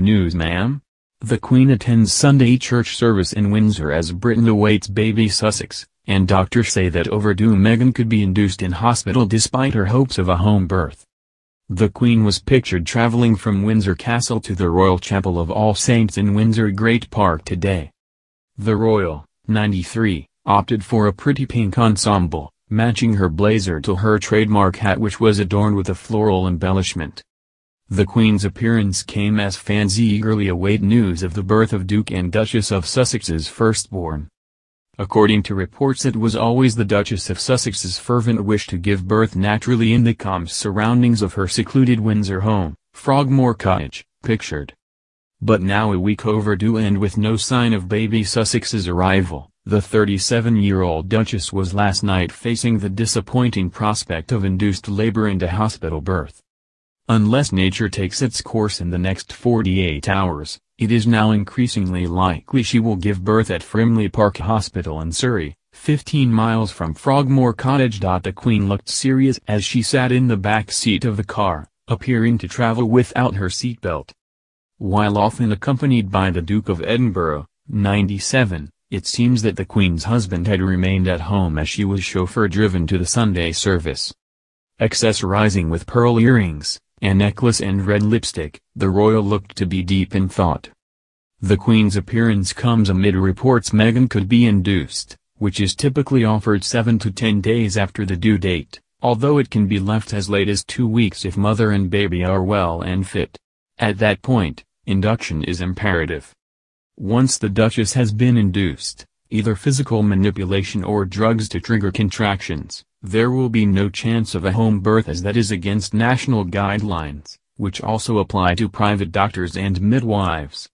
news ma'am? The Queen attends Sunday church service in Windsor as Britain awaits baby Sussex, and doctors say that overdue Meghan could be induced in hospital despite her hopes of a home birth. The Queen was pictured traveling from Windsor Castle to the Royal Chapel of All Saints in Windsor Great Park today. The Royal, 93, opted for a pretty pink ensemble, matching her blazer to her trademark hat which was adorned with a floral embellishment. The Queen's appearance came as fans eagerly await news of the birth of Duke and Duchess of Sussex's firstborn. According to reports it was always the Duchess of Sussex's fervent wish to give birth naturally in the calm surroundings of her secluded Windsor home, Frogmore Cottage, pictured. But now a week overdue and with no sign of baby Sussex's arrival, the 37-year-old Duchess was last night facing the disappointing prospect of induced labor and a hospital birth. Unless nature takes its course in the next 48 hours, it is now increasingly likely she will give birth at Frimley Park Hospital in Surrey, 15 miles from Frogmore Cottage. The Queen looked serious as she sat in the back seat of the car, appearing to travel without her seatbelt. While often accompanied by the Duke of Edinburgh, 97, it seems that the Queen's husband had remained at home as she was chauffeur-driven to the Sunday service. Accessorizing with pearl earrings, a necklace and red lipstick, the royal looked to be deep in thought. The Queen's appearance comes amid reports Meghan could be induced, which is typically offered 7 to 10 days after the due date, although it can be left as late as two weeks if mother and baby are well and fit. At that point, induction is imperative. Once the Duchess has been induced, either physical manipulation or drugs to trigger contractions, there will be no chance of a home birth as that is against national guidelines, which also apply to private doctors and midwives.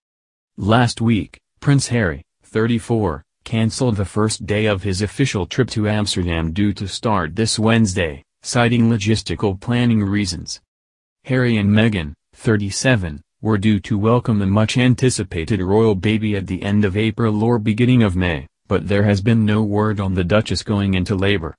Last week, Prince Harry, 34, cancelled the first day of his official trip to Amsterdam due to start this Wednesday, citing logistical planning reasons. Harry and Meghan, 37, were due to welcome the much-anticipated royal baby at the end of April or beginning of May, but there has been no word on the Duchess going into labor.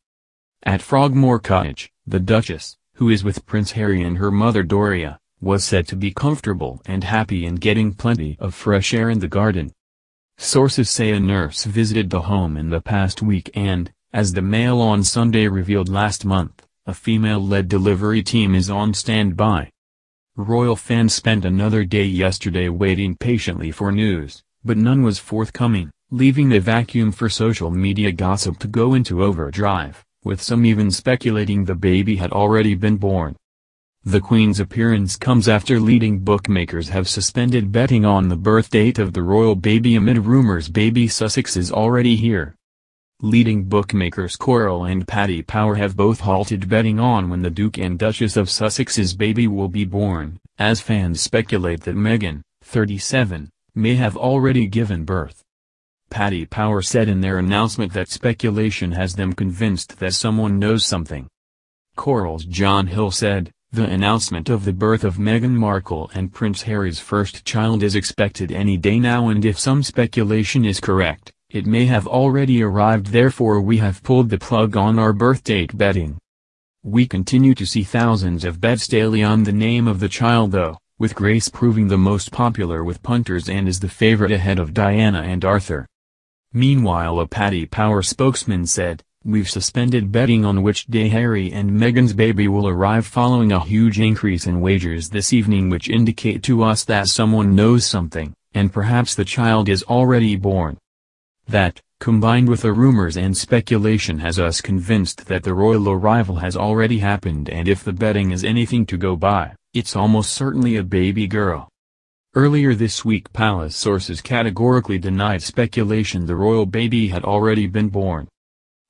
At Frogmore Cottage, the Duchess, who is with Prince Harry and her mother Doria, was said to be comfortable and happy in getting plenty of fresh air in the garden. Sources say a nurse visited the home in the past week and, as the Mail on Sunday revealed last month, a female-led delivery team is on standby. Royal fans spent another day yesterday waiting patiently for news, but none was forthcoming, leaving a vacuum for social media gossip to go into overdrive with some even speculating the baby had already been born. The Queen's appearance comes after leading bookmakers have suspended betting on the birth date of the royal baby amid rumors baby Sussex is already here. Leading bookmakers Coral and Paddy Power have both halted betting on when the Duke and Duchess of Sussex's baby will be born, as fans speculate that Meghan, 37, may have already given birth. Paddy Power said in their announcement that speculation has them convinced that someone knows something. Coral's John Hill said, the announcement of the birth of Meghan Markle and Prince Harry's first child is expected any day now and if some speculation is correct, it may have already arrived therefore we have pulled the plug on our birth date betting. We continue to see thousands of bets daily on the name of the child though, with Grace proving the most popular with punters and is the favorite ahead of Diana and Arthur. Meanwhile a Paddy Power spokesman said, We've suspended betting on which day Harry and Meghan's baby will arrive following a huge increase in wagers this evening which indicate to us that someone knows something, and perhaps the child is already born. That, combined with the rumors and speculation has us convinced that the royal arrival has already happened and if the betting is anything to go by, it's almost certainly a baby girl. Earlier this week palace sources categorically denied speculation the royal baby had already been born.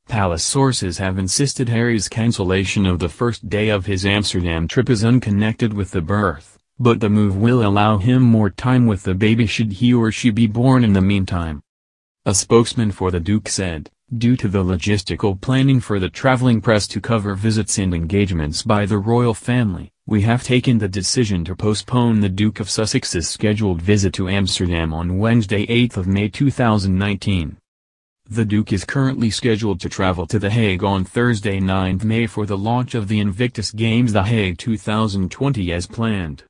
Palace sources have insisted Harry's cancellation of the first day of his Amsterdam trip is unconnected with the birth, but the move will allow him more time with the baby should he or she be born in the meantime. A spokesman for the Duke said, due to the logistical planning for the traveling press to cover visits and engagements by the royal family, we have taken the decision to postpone the Duke of Sussex's scheduled visit to Amsterdam on Wednesday 8 May 2019. The Duke is currently scheduled to travel to The Hague on Thursday 9 May for the launch of the Invictus Games The Hague 2020 as planned.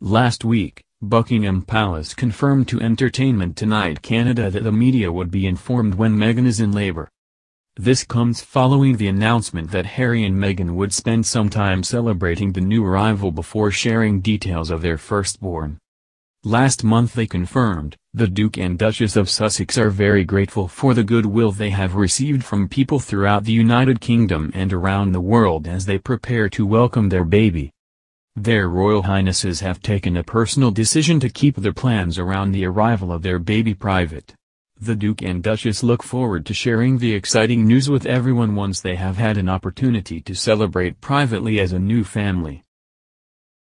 Last week, Buckingham Palace confirmed to Entertainment Tonight Canada that the media would be informed when Meghan is in labor. This comes following the announcement that Harry and Meghan would spend some time celebrating the new arrival before sharing details of their firstborn. Last month they confirmed, the Duke and Duchess of Sussex are very grateful for the goodwill they have received from people throughout the United Kingdom and around the world as they prepare to welcome their baby. Their Royal Highnesses have taken a personal decision to keep their plans around the arrival of their baby private. The Duke and Duchess look forward to sharing the exciting news with everyone once they have had an opportunity to celebrate privately as a new family.